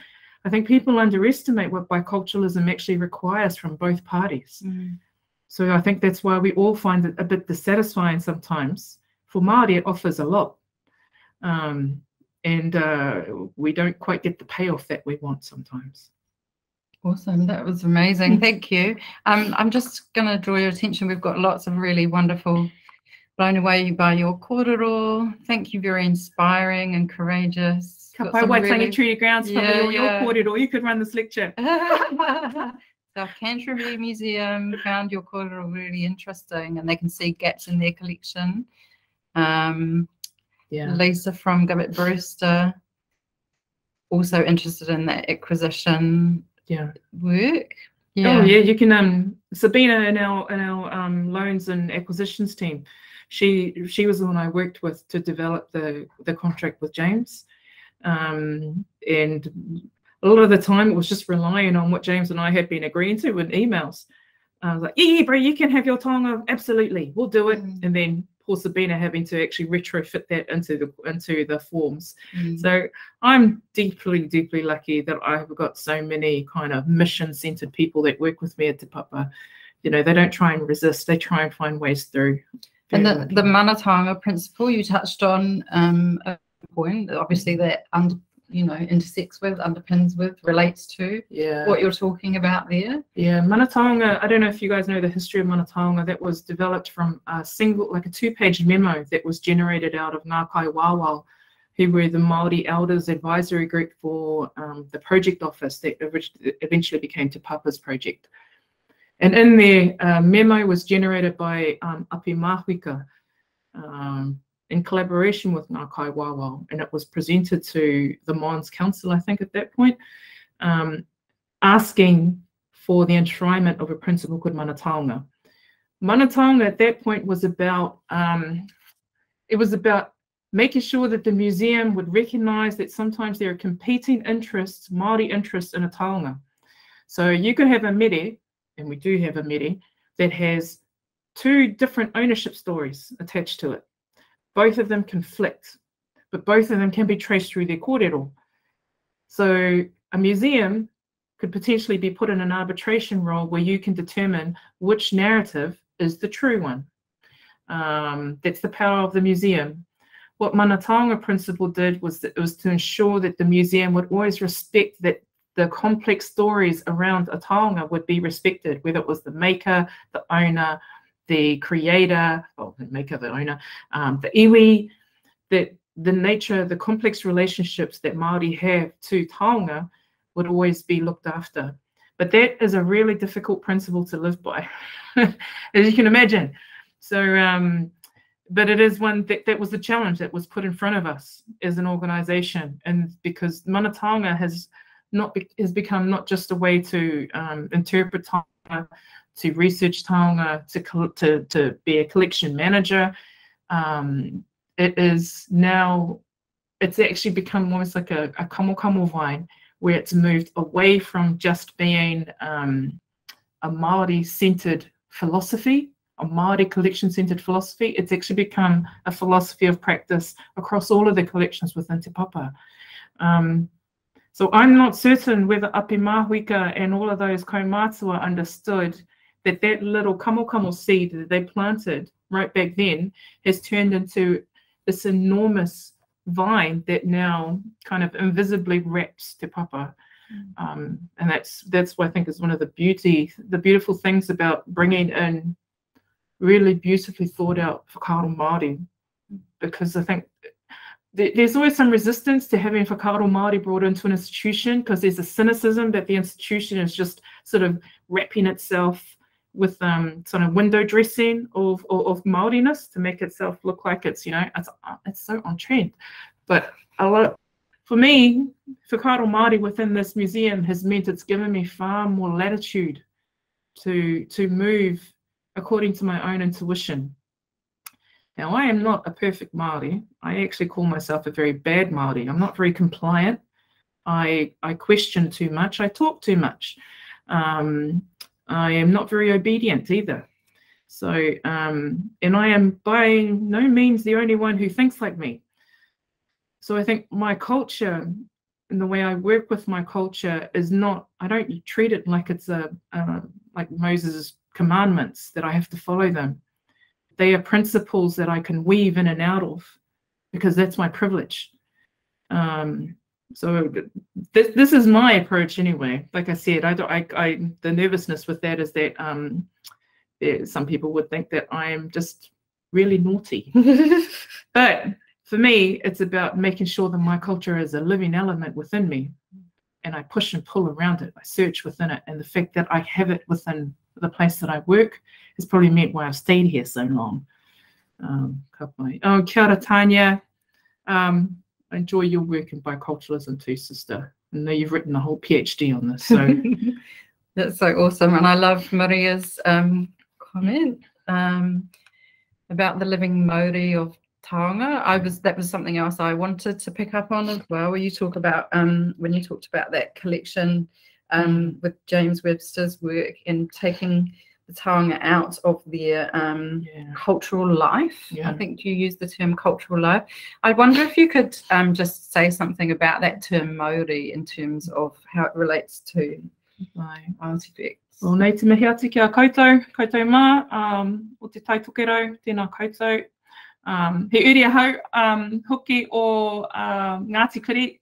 I think people underestimate what biculturalism actually requires from both parties. Mm. So I think that's why we all find it a bit dissatisfying sometimes for Māori, it offers a lot. Um, and uh, we don't quite get the payoff that we want sometimes. Awesome. That was amazing. Thank you. Um, I'm just going to draw your attention. We've got lots of really wonderful blown away by your kōrero. Thank you. Very inspiring and courageous. Ka pai really... Treaty Grounds from yeah, your, yeah. kōrero. You could run this lecture. the Canterbury Museum found your kōrero really interesting and they can see gaps in their collection. Um, yeah. Lisa from Govett-Brewster, also interested in that acquisition yeah. work. Yeah. Oh yeah, you can um Sabina in our in our um loans and acquisitions team. She she was the one I worked with to develop the the contract with James. Um and a lot of the time it was just relying on what James and I had been agreeing to in emails. I was like, yeah, yeah, bro, you can have your taonga. Absolutely, we'll do it. Mm. And then poor Sabina having to actually retrofit that into the into the forms. Mm. So I'm deeply, deeply lucky that I've got so many kind of mission-centered people that work with me at Te Papa. You know, they don't try and resist; they try and find ways through. And the, the mana taonga principle you touched on um, a point, obviously that under you know intersects with, underpins with, relates to yeah. what you're talking about there. Yeah, Mana Taonga, I don't know if you guys know the history of Mana Taonga, that was developed from a single, like a two-page memo that was generated out of Ngākai Wawal, who were the Māori Elders Advisory Group for um, the project office that eventually became Te Papa's project. And in there, uh, memo was generated by um, Api Mahuika, um, in collaboration with Ngākai Wawal, and it was presented to the Mines Council, I think, at that point, um, asking for the enshrinement of a principle called Mana Taonga. Manataonga at that point was about um, it was about making sure that the museum would recognize that sometimes there are competing interests, Māori interests in a taonga. So you could have a mere, and we do have a mere, that has two different ownership stories attached to it. Both of them conflict, but both of them can be traced through their kōrero. So a museum could potentially be put in an arbitration role where you can determine which narrative is the true one. Um, that's the power of the museum. What Mana Taonga principle did was that it was to ensure that the museum would always respect that the complex stories around a taonga would be respected, whether it was the maker, the owner, the creator, or the maker, the owner, um, the iwi, that the nature, the complex relationships that Māori have to taonga would always be looked after. But that is a really difficult principle to live by, as you can imagine. So, um, but it is one that, that was the challenge that was put in front of us as an organization. And because Mana Taonga has not be, has become not just a way to um, interpret taonga, to research taonga, to, to, to be a collection manager. Um, it is now, it's actually become almost like a, a kamo kamo vine where it's moved away from just being um, a Maori centered philosophy, a Maori collection centered philosophy. It's actually become a philosophy of practice across all of the collections within Te Papa. Um, so I'm not certain whether Api Mahuika and all of those kaumātua understood that that little kamokamo seed that they planted right back then has turned into this enormous vine that now kind of invisibly wraps Te Papa. Mm. Um, and that's that's what I think is one of the beauty, the beautiful things about bringing in really beautifully thought out whakaaro Māori, because I think there's always some resistance to having whakaaro Māori brought into an institution because there's a cynicism that the institution is just sort of wrapping itself with um, sort of window dressing of, of, of Māoriness to make itself look like it's, you know, it's, it's so on trend. But a lot, for me, whakaaro Māori within this museum has meant it's given me far more latitude to, to move according to my own intuition now, I am not a perfect Māori. I actually call myself a very bad Māori. I'm not very compliant. I, I question too much. I talk too much. Um, I am not very obedient either. So, um, and I am by no means the only one who thinks like me. So I think my culture and the way I work with my culture is not, I don't treat it like it's a, like Moses' commandments that I have to follow them they are principles that I can weave in and out of because that's my privilege. Um, so this this is my approach anyway. Like I said, I don't. I, I the nervousness with that is that um, there, some people would think that I am just really naughty, but for me, it's about making sure that my culture is a living element within me, and I push and pull around it. I search within it, and the fact that I have it within the place that I work has probably meant why I've stayed here so long. Um, oh, kia ora, Tanya. Um, I enjoy your work in biculturalism too, sister. I know you've written a whole PhD on this. So that's so awesome. And I love Maria's um, comment um, about the living mauri of Taonga. I was that was something else I wanted to pick up on as well. When you talk about um, when you talked about that collection um, with James Webster's work in taking the taonga out of their um, yeah. cultural life. Yeah. I think you use the term cultural life. I wonder if you could um, just say something about that term Maori in terms of how it relates to my artifacts. Well, nei te mihi atu ki a koutou, koutou mā, um, o te taitokero, tēnā koutou. Um, he uri ahau, um, hoki o uh, Ngāti Kuri,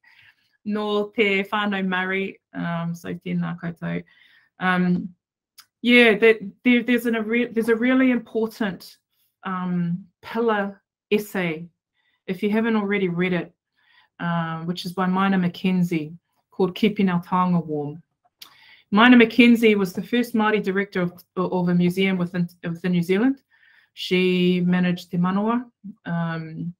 no te whānau Murray, um, so tēnā koutou. Um, yeah, there, there's, an, a re, there's a really important um, pillar essay, if you haven't already read it, um, which is by Mina McKenzie, called Keeping Our Taonga Warm. Mina McKenzie was the first Māori director of, of a museum within, within New Zealand. She managed Te Manawa, um,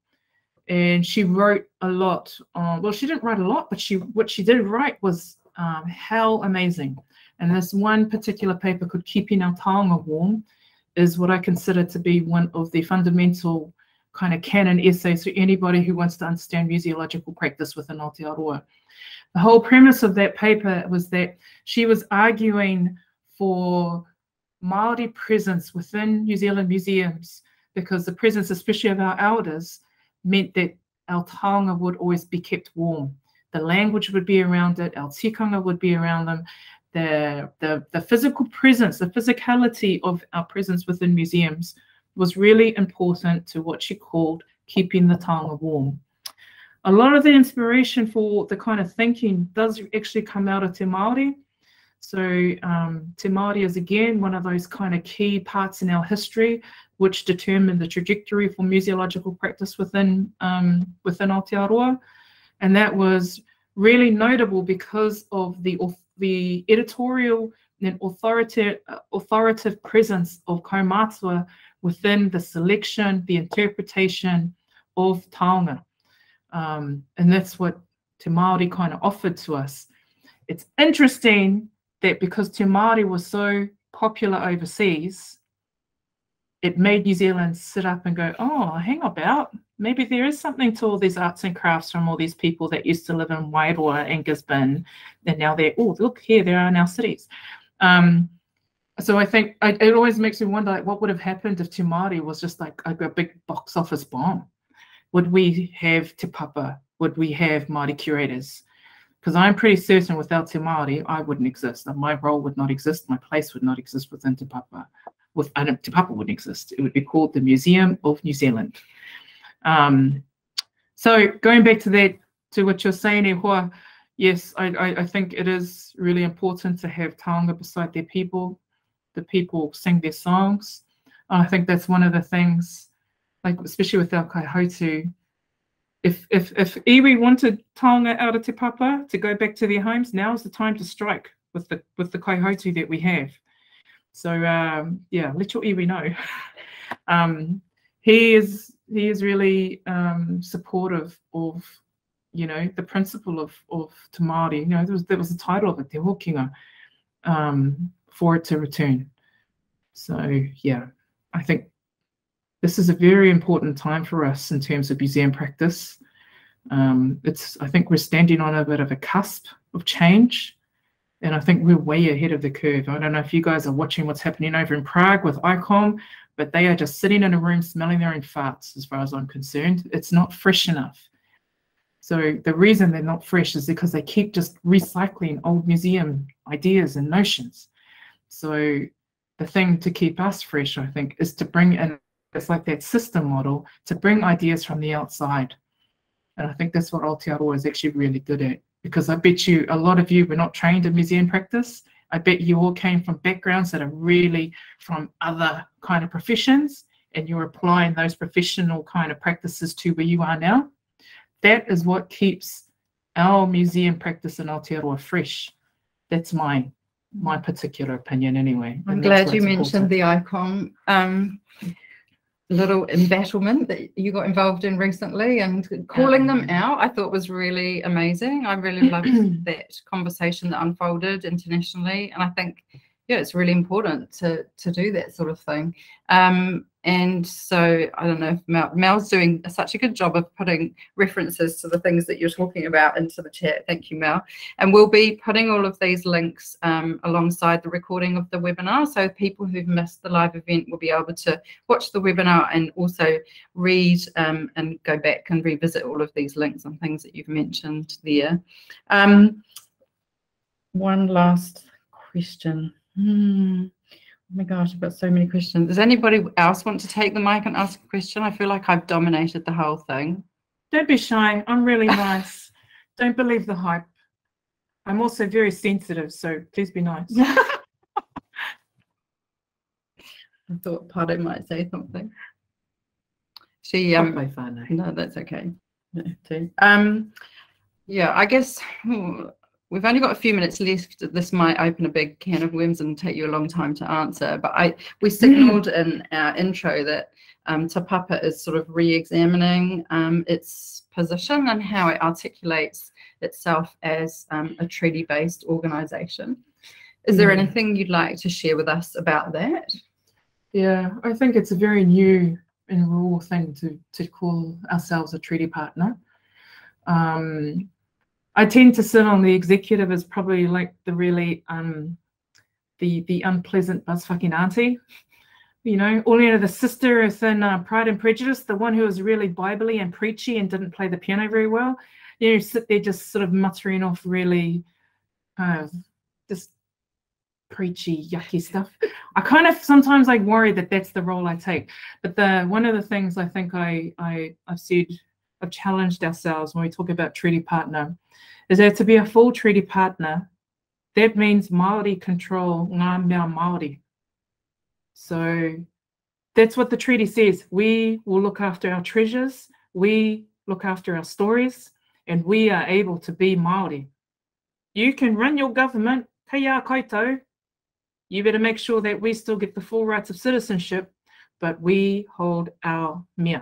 and she wrote a lot. On, well, she didn't write a lot, but she what she did write was um, hell amazing. And this one particular paper called Keeping Our Taonga Warm is what I consider to be one of the fundamental kind of canon essays for anybody who wants to understand museological practice within Aotearoa. The whole premise of that paper was that she was arguing for Māori presence within New Zealand museums because the presence, especially of our elders, meant that our taonga would always be kept warm. The language would be around it, our tikanga would be around them, the, the, the physical presence, the physicality of our presence within museums was really important to what she called keeping the taonga warm. A lot of the inspiration for the kind of thinking does actually come out of Te Māori. So um, Te Māori is again one of those kind of key parts in our history which determined the trajectory for museological practice within um, within Aotearoa. And that was really notable because of the the editorial and authoritative, authoritative presence of kaumātua within the selection, the interpretation of taonga. Um, and that's what Te Māori kind of offered to us. It's interesting that because Te Māori was so popular overseas, it made New Zealand sit up and go, oh, hang about. Maybe there is something to all these arts and crafts from all these people that used to live in Wairoa and Gisborne, and now they're, oh, look here, there are now cities. Um, so I think I, it always makes me wonder, like, what would have happened if Te Māori was just like a, big box office bomb? Would we have Te Papa? Would we have Māori curators? Because I'm pretty certain without Te Māori, I wouldn't exist. And my role would not exist. My place would not exist within Te Papa. With, Te Papa wouldn't exist. It would be called the Museum of New Zealand. Um, so going back to that, to what you're saying, Ehua, yes, I, I, I, think it is really important to have taonga beside their people. The people sing their songs. I think that's one of the things, like especially with our kaihautū, if if if iwi wanted taonga out of Te Papa to go back to their homes, now is the time to strike with the with the kaihautū that we have. So um, yeah, let your iwi know. um, he is he is really um, supportive of you know the principle of of Te Māori. You know, there was there was the title of it, Te Hokinga, um, for it to return. So yeah, I think this is a very important time for us in terms of museum practice. Um, it's I think we're standing on a bit of a cusp of change. And I think we're way ahead of the curve. I don't know if you guys are watching what's happening over in Prague with ICOM, but they are just sitting in a room smelling their own farts, as far as I'm concerned. It's not fresh enough. So the reason they're not fresh is because they keep just recycling old museum ideas and notions. So the thing to keep us fresh, I think, is to bring in, it's like that system model, to bring ideas from the outside. And I think that's what Aotearoa is actually really good at. Because I bet you a lot of you were not trained in museum practice. I bet you all came from backgrounds that are really from other kind of professions and you're applying those professional kind of practices to where you are now. That is what keeps our museum practice in Aotearoa fresh. That's my my particular opinion anyway. I'm glad you mentioned the ICOM. Um, little embattlement that you got involved in recently and calling them out i thought was really amazing. I really loved that conversation that unfolded internationally and i think yeah it's really important to to do that sort of thing. Um, and so I don't know if Mel, Mel's doing such a good job of putting references to the things that you're talking about into the chat. Thank you, Mel. And we'll be putting all of these links um, alongside the recording of the webinar. So people who've missed the live event will be able to watch the webinar and also read um, and go back and revisit all of these links and things that you've mentioned there. Um, one last question. Hmm. Oh my gosh, I've got so many questions. Does anybody else want to take the mic and ask a question? I feel like I've dominated the whole thing. Don't be shy. I'm really nice. Don't believe the hype. I'm also very sensitive, so please be nice. I thought Pardo might say something. She um fun, no, that's okay. No, um yeah, I guess hmm, We've only got a few minutes left. This might open a big can of worms and take you a long time to answer. But I we signalled in our intro that um, Te Papa is sort of re-examining um, its position and how it articulates itself as um, a treaty-based organisation. Is there anything you'd like to share with us about that? Yeah, I think it's a very new and raw thing to to call ourselves a treaty partner. Um, I tend to sit on the executive as probably like the really um the the unpleasant buzz fucking auntie. You know, or you know, the sister is in uh, Pride and Prejudice, the one who was really biblically and preachy and didn't play the piano very well. You know, sit there just sort of muttering off really uh, just preachy, yucky stuff. I kind of sometimes I worry that that's the role I take. But the one of the things I think I I I've said I've challenged ourselves when we talk about treaty partner is that to be a full treaty partner, that means Māori control ngā mea Māori. So that's what the treaty says. We will look after our treasures, we look after our stories, and we are able to be Māori. You can run your government, kaya kaito. You better make sure that we still get the full rights of citizenship, but we hold our mea.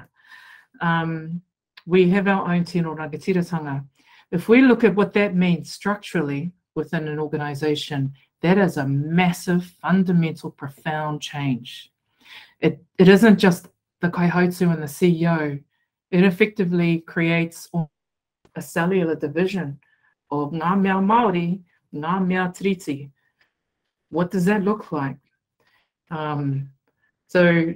Um, we have our own tino rangatiratanga. If we look at what that means structurally within an organization, that is a massive, fundamental, profound change. It, it isn't just the kaihautū and the CEO it effectively creates a cellular division of ngā mea Māori, ngā mea Tiriti. What does that look like? Um, so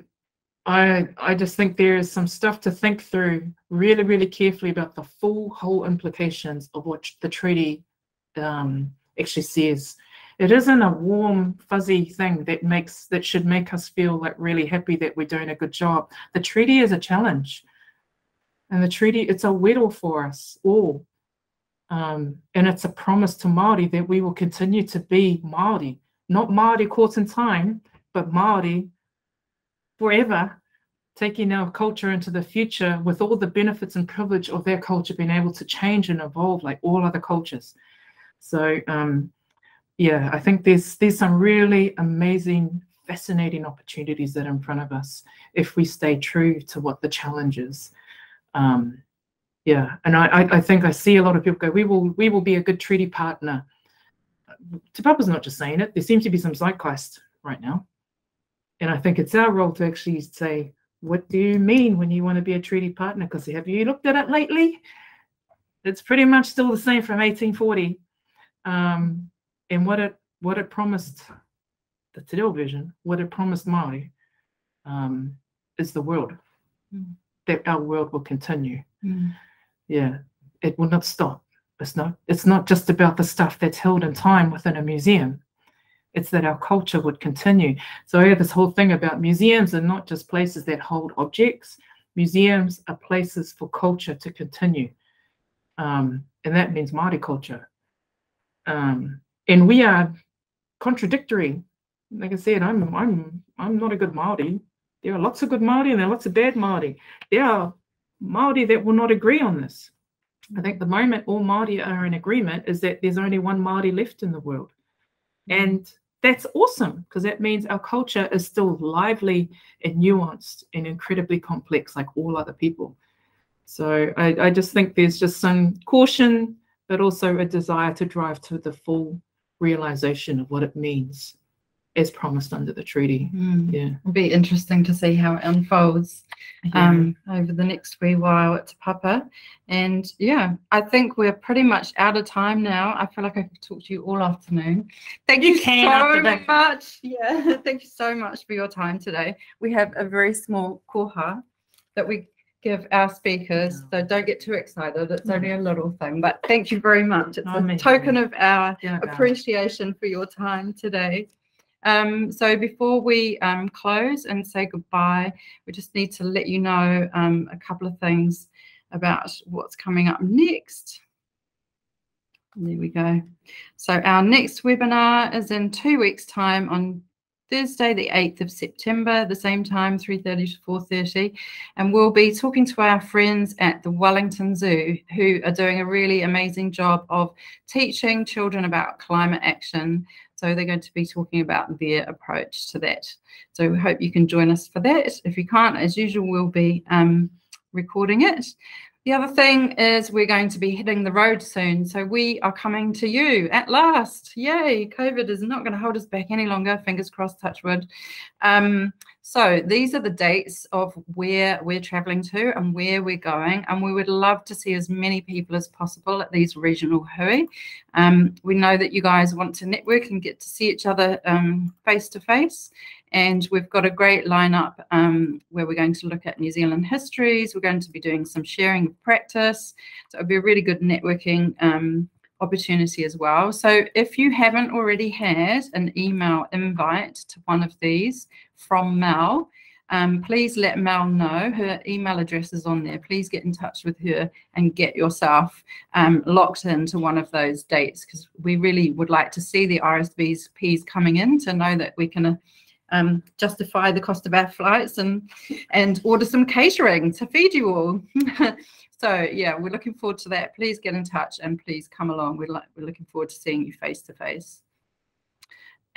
I I just think there is some stuff to think through really, really carefully about the full whole implications of what the treaty um, actually says. It isn't a warm, fuzzy thing that makes that should make us feel like really happy that we're doing a good job. The treaty is a challenge. And the treaty, it's a whittle for us all. Um, and it's a promise to Māori that we will continue to be Māori, not Māori caught in time, but Māori forever, taking our culture into the future with all the benefits and privilege of their culture being able to change and evolve like all other cultures. So um, yeah, I think there's there's some really amazing, fascinating opportunities that are in front of us if we stay true to what the challenge is. Um, yeah, and I, I think I see a lot of people go, we will we will be a good treaty partner. Te Papa's not just saying it. There seems to be some zeitgeist right now. And I think it's our role to actually say, what do you mean when you want to be a treaty partner? Because have you looked at it lately? It's pretty much still the same from 1840. Um, and what it what it promised the Te Reo vision, what it promised Maori, um, is the world. Mm. That our world will continue. Mm. Yeah, it will not stop. It's not. It's not just about the stuff that's held in time within a museum. It's that our culture would continue. So I have this whole thing about museums are not just places that hold objects. Museums are places for culture to continue, um, and that means Māori culture. Um, and we are contradictory. Like I said, I'm I'm I'm not a good Maori. There are lots of good Maori and there are lots of bad Maori. There are Maori that will not agree on this. I think the moment all Maori are in agreement is that there's only one Maori left in the world, and that's awesome because that means our culture is still lively and nuanced and incredibly complex, like all other people. So I, I just think there's just some caution, but also a desire to drive to the full realization of what it means as promised under the treaty. Mm. Yeah. It'll be interesting to see how it unfolds yeah. um, over the next wee while at Te Papa. And yeah, I think we're pretty much out of time now. I feel like I could talk to you all afternoon. Thank you, you so much. Yeah, thank you so much for your time today. We have a very small koha that we give our speakers. So don't get too excited. It's only a little thing, but thank you very much. It's a token of our appreciation for your time today. Um, so before we um, close and say goodbye, we just need to let you know um, a couple of things about what's coming up next. There we go. So our next webinar is in two weeks' time on Thursday, the 8th of September, the same time, 3.30 to 4.30. And we'll be talking to our friends at the Wellington Zoo who are doing a really amazing job of teaching children about climate action. So they're going to be talking about their approach to that. So we hope you can join us for that. If you can't, as usual, we'll be um, recording it. The other thing is we're going to be hitting the road soon. So we are coming to you at last. Yay. COVID is not going to hold us back any longer. Fingers crossed, touch wood. Um, so these are the dates of where we're traveling to and where we're going. And we would love to see as many people as possible at these regional hui. Um, we know that you guys want to network and get to see each other um, face to face. And we've got a great lineup um, where we're going to look at New Zealand histories. We're going to be doing some sharing of practice. So it'll be a really good networking um, opportunity as well. So if you haven't already had an email invite to one of these from Mel, um, please let Mel know. Her email address is on there. Please get in touch with her and get yourself um, locked into one of those dates because we really would like to see the RSVPs coming in to know that we can um, justify the cost of our flights and and order some catering to feed you all. so yeah, we're looking forward to that. Please get in touch and please come along. We're like we're looking forward to seeing you face to face.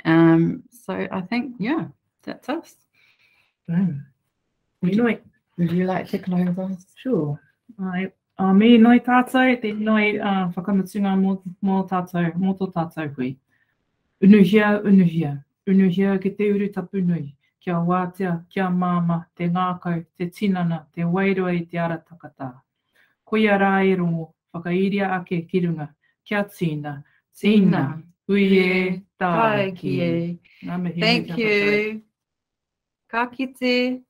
Um, so I think yeah, that's us. Mm. Would, you, like, would you like to close us? Sure. I a me noi tātou, te noi uh, whakamutunga mō, mō tātou, mō tō tātou hui. Unuhia, unuhia unuhia ke te uru tapu nui, kia wātea, kia māma, te ngākau, te tinana, te wairua i te ara takata. Koia rā i rongo, whakairia ake ki runga, kia tīna, tīna, ui e, e. Thank me te whakatau. you. Ka kite.